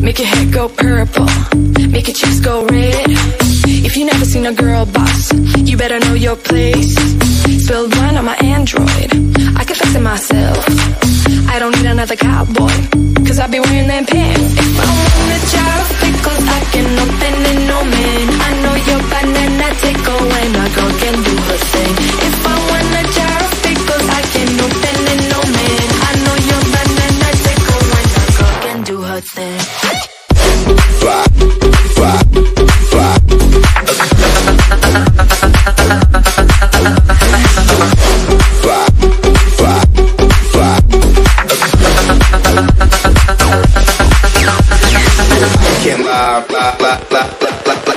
Make your head go purple, make your cheeks go red. If you never seen a girl boss, you better know your place. Spilled wine on my Android, I can fix it myself. I don't need another cowboy, cause I'll be wearing them pants.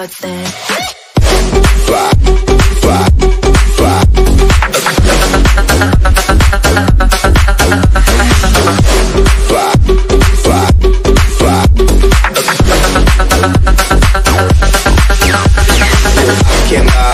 cards then. Fly, fly, fly. Fly, fly, fly. I.